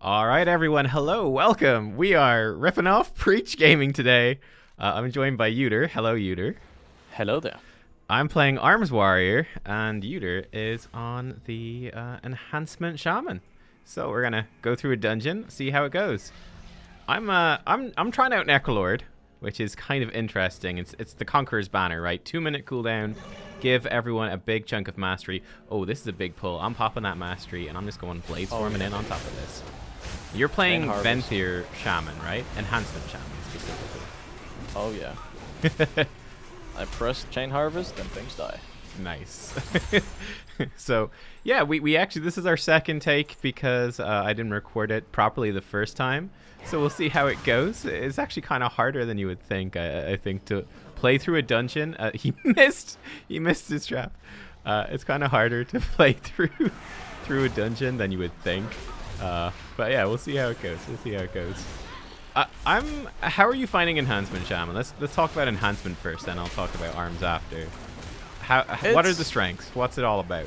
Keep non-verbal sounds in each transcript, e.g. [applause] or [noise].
All right, everyone. Hello, welcome. We are ripping off Preach Gaming today. Uh, I'm joined by Euter. Hello, Euter. Hello there. I'm playing Arms Warrior, and Euter is on the uh, Enhancement Shaman. So we're gonna go through a dungeon, see how it goes. I'm uh, I'm I'm trying out Necrolord, which is kind of interesting. It's it's the Conqueror's banner, right? Two minute cooldown, give everyone a big chunk of mastery. Oh, this is a big pull. I'm popping that mastery, and I'm just going Blade oh, Storming in on top of this. You're playing. Venthyr Shaman, right? Enhancement Shaman specifically. Oh yeah. [laughs] I press chain harvest and things die. Nice. [laughs] so yeah, we, we actually this is our second take because uh, I didn't record it properly the first time. So we'll see how it goes. It's actually kind of harder than you would think. I, I think to play through a dungeon. Uh, [laughs] he missed. He missed his trap. Uh, it's kind of harder to [laughs] play through through a dungeon than you would think. Uh, but yeah, we'll see how it goes. We'll see how it goes. Uh, I'm. How are you finding enhancement, Shaman? Let's let's talk about enhancement first, then I'll talk about arms after. How? what are the strengths? What's it all about?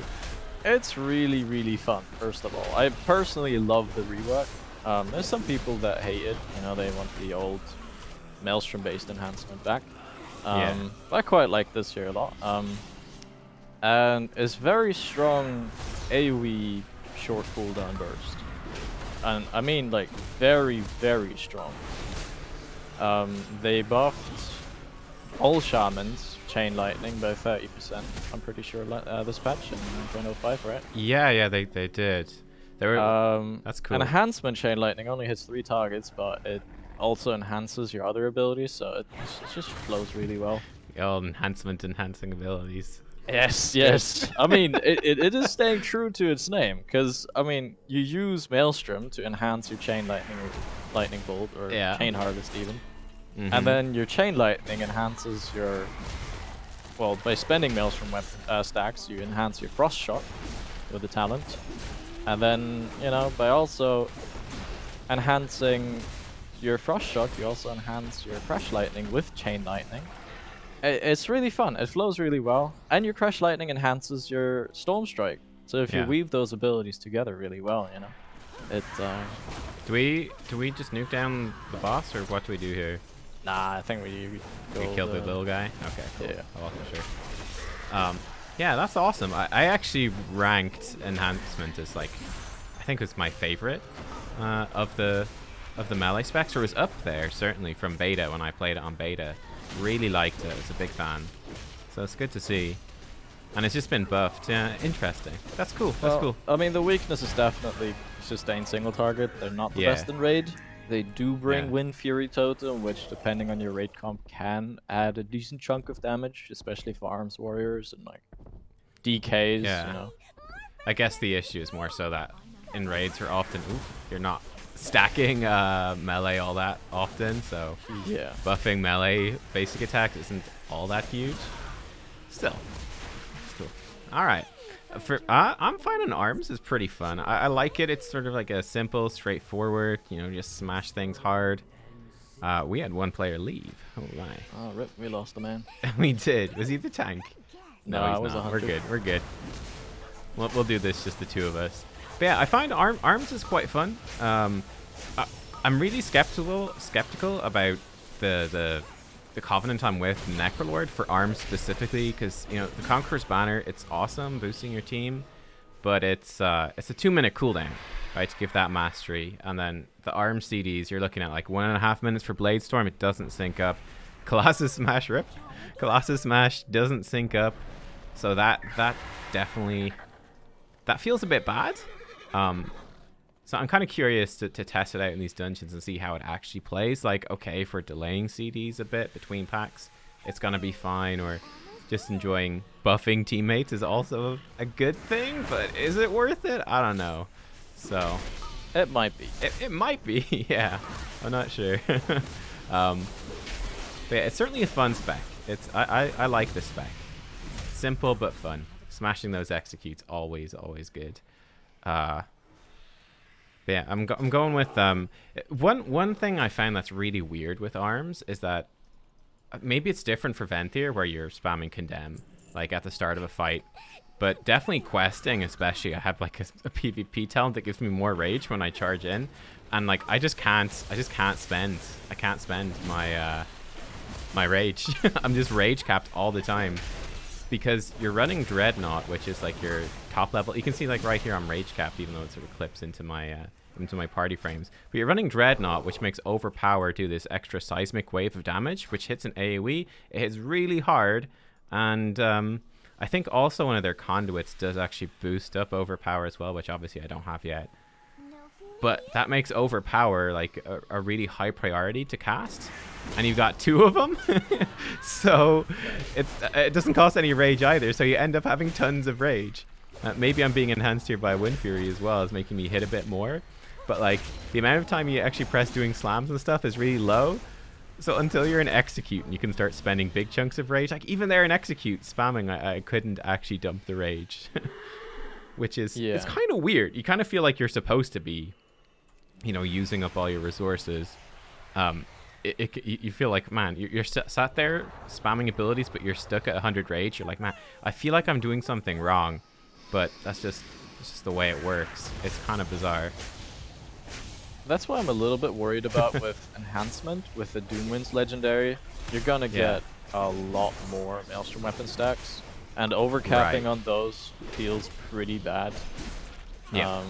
It's really, really fun, first of all. I personally love the rework. Um, there's some people that hate it, you know, they want the old Maelstrom-based enhancement back. Um, Yeah. but I quite like this here a lot. Um, and it's very strong AoE short cooldown burst. And I mean, like, very, very strong. Um, they buffed all shamans chain lightning by 30%. I'm pretty sure uh, this patch in 1.05, right? Yeah, yeah, they they did. They were. Um, that's cool. Enhancement chain lightning only hits three targets, but it also enhances your other abilities, so it, it just flows really well. oh, enhancement enhancing abilities. Yes, yes. I mean, it, it, it is staying true to its name, because, I mean, you use Maelstrom to enhance your chain lightning or lightning bolt, or Yeah. chain harvest even. Mhm. And then your chain lightning enhances your. Well, by spending maelstrom weapon uh, stacks, you enhance your frost shock with the talent, and then you know by also enhancing your frost shock, you also enhance your crash lightning with chain lightning. It's really fun. It flows really well, and your crash lightning enhances your storm strike. So if Yeah. you weave those abilities together really well, you know, it. Uh, do we do we just nuke down the boss, or what do we do here? Nah, I think we. We go kill the the- little guy. Okay, cool. Yeah. I wasn't sure. Um, yeah, that's awesome. I, I actually ranked enhancement as like, I think it's my favorite uh, of the of the melee specs, or was up there certainly from beta when I played it on beta. Really liked it. I was a big fan. So it's good to see. And it's just been buffed. Yeah, interesting. That's cool. That's Well, cool. I mean, the weakness is definitely sustained single target. They're not the Yeah. best in raid. They do bring Yeah. Wind Fury Totem, which, depending on your raid comp, can add a decent chunk of damage, especially for arms warriors and like DKs. Yeah. You know. I guess the issue is more so that in raids you're often oof, you're not stacking uh, melee all that often, so Yeah. buffing melee basic attacks isn't all that huge. Still, it's cool. All right, Uh, for uh, I'm finding arms is pretty fun. I, I like it. It's sort of like a simple, straightforward. You know, just smash things hard. Uh, we had one player leave. Oh my, Oh, rip, we lost a man. [laughs] we did. Was he the tank? No, No, I he's was not. We're good. We're good. We'll, we'll do this just the two of us. But yeah, I find arm, arms is quite fun. Um, I, I'm really skeptical skeptical about the the the covenant I'm with Necrolord for arms specifically because you know the Conqueror's banner it's awesome boosting your team, but it's uh it's a two minute cooldown right to give that mastery. And then the arm CDs you're looking at like one and a half minutes for Blade Storm it doesn't sync up, [laughs] Colossus Smash rip, Colossus Smash doesn't sync up, so that that definitely that feels a bit bad. Um, so I'm kind of curious to, to test it out in these dungeons and see how it actually plays. Like, okay, for delaying CDs a bit between packs, it's gonna be fine. Or just enjoying buffing teammates is also a good thing. But is it worth it? I don't know. So It might be. it, it might be. [laughs] yeah, I'm not sure. [laughs] um, but yeah, it's certainly a fun spec. It's I, I, I like the spec. Simple but fun. Smashing those executes always always good. Uh, but yeah, I'm go- I'm going with um one one thing I find that's really weird with arms is that uh, maybe it's different for Venthyr where you're spamming condemn like at the start of a fight But definitely questing, especially. I have like a, a PvP talent that gives me more rage when I charge in, and like I just can't. I just can't spend. I can't spend my uh, my rage. [laughs] I'm just rage capped all the time because you're running Dreadnought, which is like your top level. You can see like right here I'm rage capped, even though it sort of clips into my uh, into my party frames. But you're running Dreadnought, which makes Overpower do this extra seismic wave of damage, which hits an AoE. It hits really hard, and um, I think also one of their conduits does actually boost up Overpower as well, which obviously I don't have yet. But that makes Overpower like a, a really high priority to cast, and you've got two of them, [laughs] so it's it doesn't cost any rage either. So you end up having tons of rage. Uh, maybe I'm being enhanced here by Wind Fury as well, is making me hit a bit more but like the amount of time you actually press doing slams and stuff is really low. So until you're in execute and you can start spending big chunks of rage, like even there in execute spamming, I, I couldn't actually dump the rage, [laughs] which is Yeah. it's kind of weird. You kind of feel like you're supposed to be, you know, using up all your resources. Um, it, it, you feel like man, you're, you're sat sat there spamming abilities, but you're stuck at 100 rage. You're like, man, I feel like I'm doing something wrong, but that's just that's just the way it works. It's kind of bizarre. That's why I'm a little bit worried about with [laughs] enhancement with the Doomwinds legendary. You're gonna Yeah. get a lot more Maelstrom weapon stacks, and overcapping Right. on those feels pretty bad. Yeah. Um,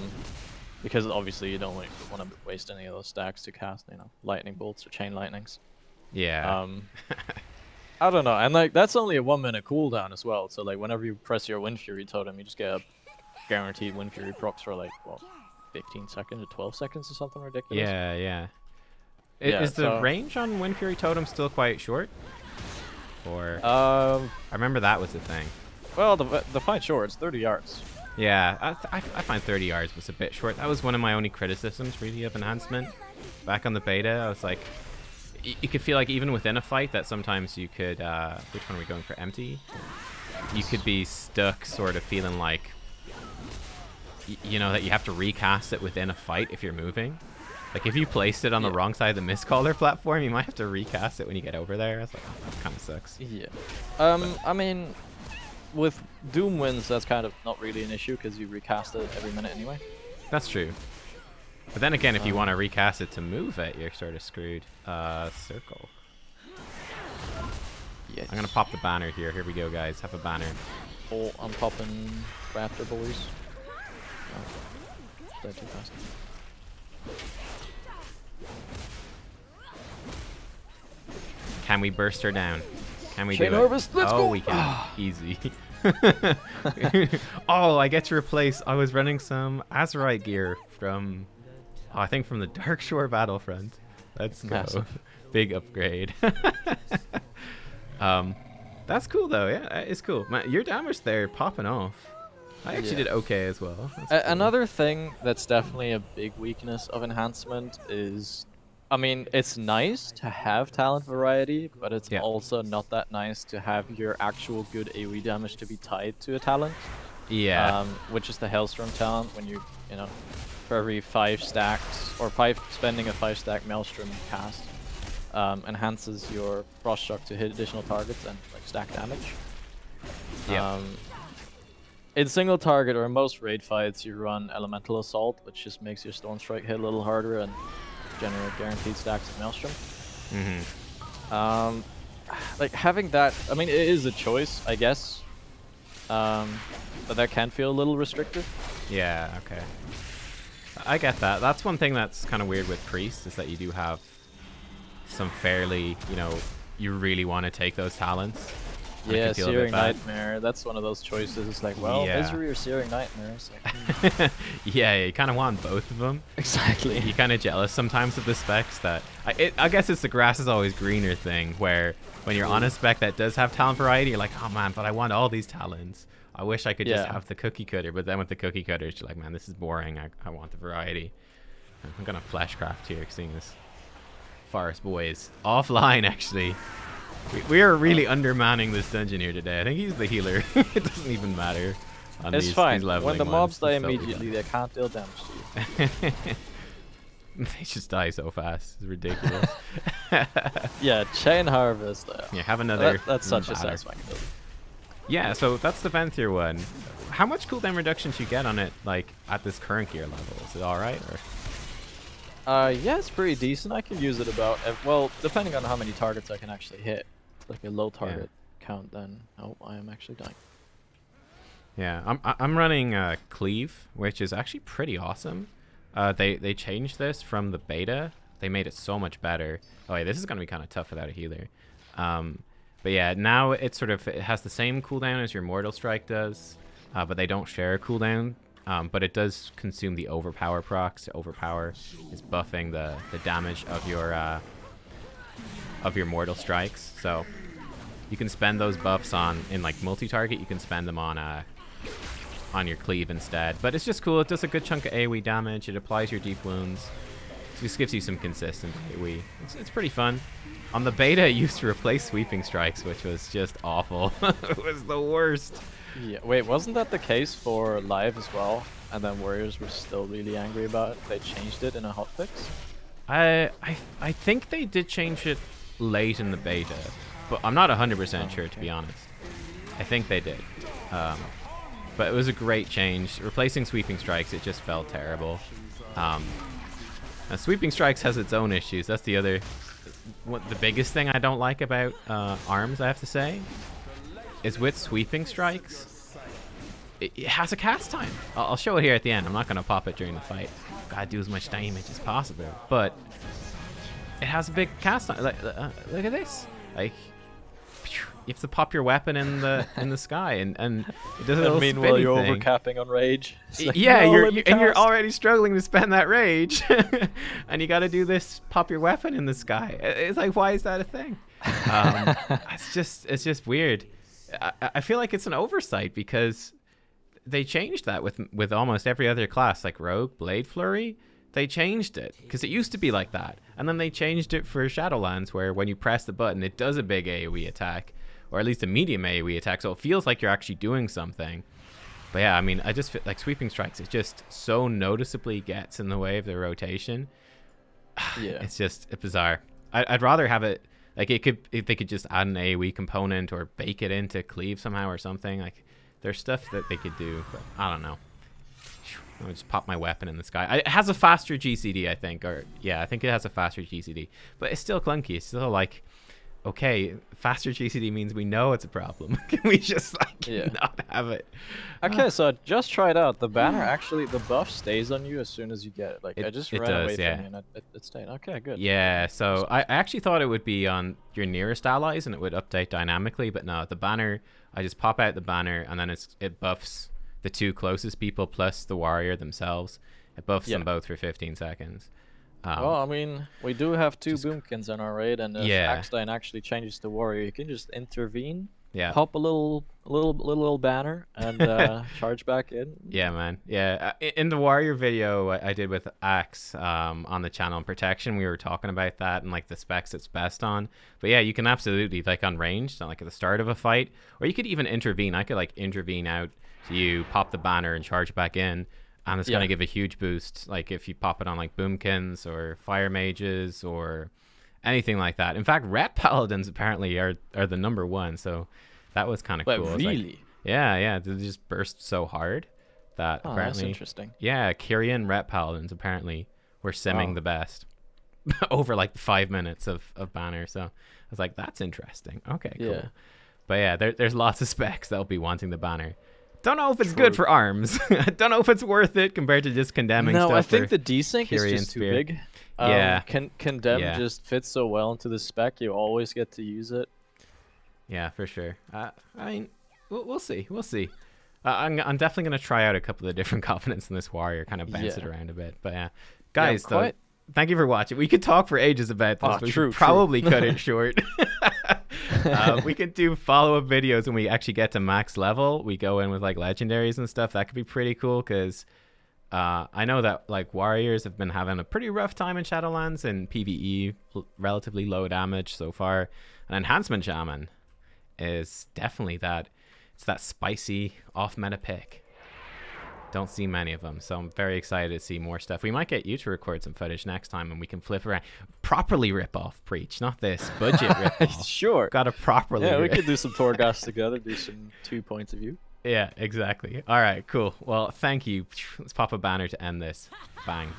because obviously you don't like, want to waste any of those stacks to cast, you know, lightning bolts or chain lightnings. Yeah. Um, [laughs] I don't know, and like that's only a one minute cooldown as well. So like whenever you press your Wind Fury totem, you just get a guaranteed Wind Fury procs for like well, 15 seconds or 12 seconds or something ridiculous. Yeah, yeah. I- Yeah, is the so- range on Wind Fury Totem still quite short? Or Um. I remember that was the thing. Well, the the fight short. It's 30 yards. Yeah, I, th- I, I find 30 yards was a bit short. That was one of my only criticisms, really, of enhancement. Back on the beta, I was like, you could feel like even within a fight that sometimes you could. Uh, which one are we going for? Empty. You could be stuck, sort of feeling like, you know, that you have to recast it within a fight if you're moving. Like if you placed it on the wrong side of the Mistcaller [laughs] platform, you might have to recast it when you get over there. It's like, oh, that kind of sucks. Yeah. Um. I mean, with Doomwinds, that's kind of not really an issue because you recast it every minute anyway. That's true. But then again, if you Um, want to recast it to move it, you're sort of screwed. Uh, circle. Yeah. I'm gonna pop the banner here. Here we go, guys. Have a banner. Oh, I'm popping Raptor boys. Oh, too fast. Can we burst her down? Can we Chain do harvest, it? let's oh, go! we can. [sighs] Easy. [laughs] [laughs] oh, I get to replace. I was running some Azerite gear from, oh, I think from the Darkshore Battlefront. Let's go. Massive. [laughs] Big upgrade. [laughs] um, that's cool though. Yeah, it's cool. Man, your damage there popping off. I actually Yeah. did okay as well. Cool. another thing that's definitely a big weakness of enhancement is, I mean, it's nice to have talent variety, but it's Yeah. also not that nice to have your actual good AoE damage to be tied to a talent. Yeah. Um, which is the Hailstorm talent when you, you know, for every five stacks or five spending a five stack Maelstrom cast, um, enhances your Frost Shock to hit additional targets and like stack damage. Yeah. Um, in single target or in most raid fights, you run Elemental Assault, which just makes your Storm Strike hit a little harder and generate guaranteed stacks of Maelstrom. Mm -hmm. Um, like having that, I mean, it is a choice, I guess. Um, but that can feel a little restrictive. Yeah, okay. I get that. That's one thing that's kind of weird with Priest is that you do have some fairly, you know, you really want to take those talents. Yeah, can feel a bit Searing. Nightmare. That's one of those choices. It's like, well, Yeah. Misery or Searing Nightmare. Like, hmm. [laughs] yeah, you kind of want both of them. exactly. You're kind of jealous sometimes of the specs that. I, it, I guess it's the grass is always greener thing where when you're on a spec that does have talent variety, you're like, oh man, but I want all these talents. I wish I could just have the cookie cutter, but then with the cookie cutters, you're like, man, this is boring. I, I want the variety. I'm gonna flashcraft here, seeing this. Forest Boys [laughs] offline actually. We, we are really undermanning this dungeon here today. I think he's the healer. [laughs] it doesn't even matter. On It's these, fine. These When the mobs die immediately, they can't deal damage to you. [laughs] they just die so fast. It's ridiculous. [laughs] Yeah, Chain Harvest. Uh, yeah, have another. that, that's such a satisfying ability. Yeah, so that's the Venthyr one. how much cooldown reduction do you get on it, like at this current gear level? Is it all right? Or Uh, yeah, it's pretty decent. I can use it about well, depending on how many targets I can actually hit. Like a low target count, then oh, I am actually dying. Yeah, I'm I'm running uh, Cleave, which is actually pretty awesome. Uh, they they changed this from the beta. They made it so much better. Oh wait, this is gonna be kind of tough without a healer. Um, but yeah, now it sort of it has the same cooldown as your Mortal Strike does, uh, but they don't share a cooldown. Um, but it does consume the overpower procs. Overpower is buffing the the damage of your uh, of your Mortal Strikes. So you can spend those buffs on in like multi-target. You can spend them on uh, on your cleave instead. But it's just cool. It does a good chunk of AoE damage. It applies your deep wounds. It just gives you some consistent AoE. It's, it's pretty fun. On the beta, it used to replace sweeping strikes, which was just awful. [laughs] it was the worst. Yeah. Wait, wasn't that the case for live as well? And then Warriors were still really angry about it. They changed it in a hotfix. I I I think they did change it late in the beta, but I'm not 100% sure to be honest. I think they did. Um, but it was a great change. Replacing sweeping strikes, it just felt terrible. Um, now sweeping strikes has its own issues. That's the other, what the biggest thing I don't like about uh, arms, I have to say, is with sweeping strikes. It, it has a cast time. I'll, I'll show it here at the end. I'm not gonna pop it during the fight. Gotta do as much damage as possible. But it has a big cast time. Like, uh, look at this. Like, you have to pop your weapon in the in the [laughs] sky, and and it does a little And meanwhile, you're thing. overcapping on rage. Like, yeah, "No, you're, you and you're already struggling to spend that rage, [laughs] and you got to do this pop your weapon in the sky. It's like, why is that a thing? Um, [laughs] it's just it's just weird. I, I feel like it's an oversight because they changed that with with almost every other class, like Rogue, Blade Flurry. They changed it because it used to be like that, and then they changed it for Shadowlands, where when you press the button, it does a big AOE attack, or at least a medium AOE attack, so it feels like you're actually doing something. But yeah, I mean, I just feel like sweeping strikes. It just so noticeably gets in the way of the rotation. [sighs] Yeah. It's just bizarre. I, I'd rather have it like it could if they could just add an AOE component or bake it into cleave somehow or something. Like there's stuff that they could do, but I don't know. I'll just pop my weapon in the sky. I- It has a faster GCD, I think, or yeah, I think it has a faster GCD, but it's still clunky. It's still like, okay, faster GCD means we know it's a problem. [laughs] Can we just like Yeah. not have it? Okay, ah. so I just tried out the banner. Actually, the buff stays on you as soon as you get it. Like I It- just it ran does, away yeah. from you and it, it, it stayed. Okay, good. Yeah, so I, I actually thought it would be on your nearest allies and it would update dynamically, but no, the banner, I just pop out the banner and then it's it buffs the two closest people plus the warrior themselves. It buffs them both for 15 seconds. Um, Well, I mean, we do have two boomkins in our raid, and if Yeah. Axstein actually changes to warrior, you can just intervene, yeah. pop a little, little, little, little banner, and uh, [laughs] charge back in. Yeah, man. Yeah, uh, in the warrior video I I did with Axe um, on the channel on protection, we were talking about that and like the specs it's best on. But yeah, you can absolutely like on ranged, like at the start of a fight, or you could even intervene. I could like intervene out to you, pop the banner, and charge back in, and it's Yeah. gonna give a huge boost. Like if you pop it on like boomkins or fire mages or anything like that. In fact, Ret [laughs] paladins apparently are are the number one. So that was kind of cool. It's like- really, yeah, yeah, they just burst so hard that oh, that's apparently, interesting. yeah, Kyrian Ret Paladins apparently were simming the best [laughs] over like five minutes of, of banner. So I was like, that's interesting. Okay, cool. Yeah. But yeah, there, there's lots of [laughs] specs that'll be wanting the banner. Don't know if it's good for arms. I [laughs] don't know if it's worth it compared to just condemning No, stuff. I think the desync is just too big. Um, Yeah. Con- condemn Yeah. just fits so well into the spec. You always get to use it. Yeah, for sure. Uh, I mean, we'll, we'll see. We'll see. Uh, I'm, I'm definitely going to try out a couple of the different [laughs] covenants in this warrior, kind of bounce it around a bit. But yeah, guys, though, quite- thank you for watching. We could talk for ages about this. But we true, should true. probably cut it [laughs] short. Uh, [laughs] we could do follow up videos when we actually get to max level. We go in with like legendaries and stuff. That could be pretty cool because uh, I know that like warriors have been having a pretty rough time in Shadowlands and PVE, relatively low damage so far. An enhancement shaman is definitely that. It's that spicy off meta pick. Don't see many of them, so I'm very excited to see more stuff. We might get you to record some footage next time, and we can flip around, properly rip off preach, not this budget rip [laughs] off. sure. Got to properly. Yeah, we could do some tour Torghast [laughs] together, do some two points of view. Yeah, exactly. All right, cool. Well, thank you. Let's pop a banner to end this. Bang.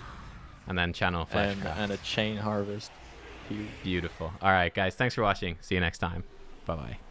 And then channel and, and a chain harvest. Beautiful. All right, guys. Thanks for watching. See you next time. Bye bye.